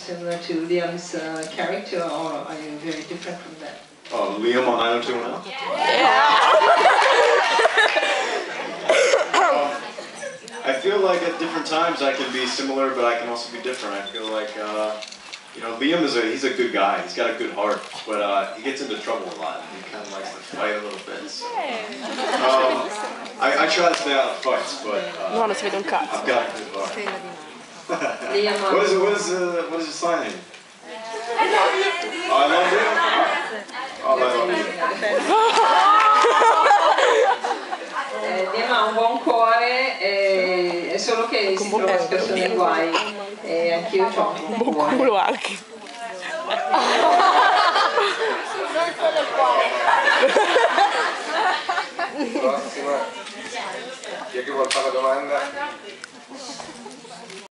similar to Liam's uh, character, or are you very different from that? Oh, Liam on 90210? Um, I feel like at different times I can be similar, but I can also be different. I feel like, uh, you know, Liam is a he's a good guy. He's got a good heart, but uh, he gets into trouble a lot. He kind of likes to fight a little bit. So. Um, I, I try to stay out of fights, but uh, No, non si vede un. I've got a good heart. Liam, what is what is uh, what is his sign name? I love you. Oh, I love you. eh, Liam ha un buon cuore, eh, è solo che si trova cuore, spesso nei guai. E anch'io ho un buon cuore. culo anche. Prossima. Chi è che vuole fare la domanda?